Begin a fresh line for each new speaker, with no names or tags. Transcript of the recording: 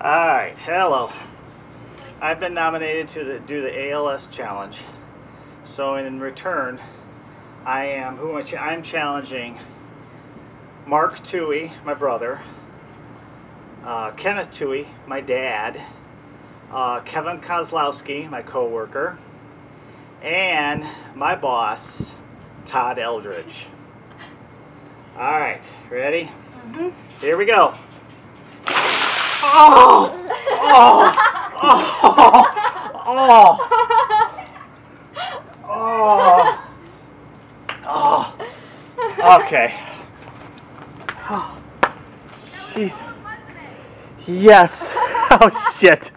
Alright, hello. I've been nominated to the, do the ALS challenge. So in return, I am who am I I'm challenging Mark Toohey, my brother, uh, Kenneth Toohey, my dad, uh, Kevin Kozlowski, my coworker, and my boss, Todd Eldridge. All right, ready?
Mhm.
Here we go. Oh! Oh! Oh! Oh! Oh! Oh! Okay. Oh. Jeez. Yes. Oh shit.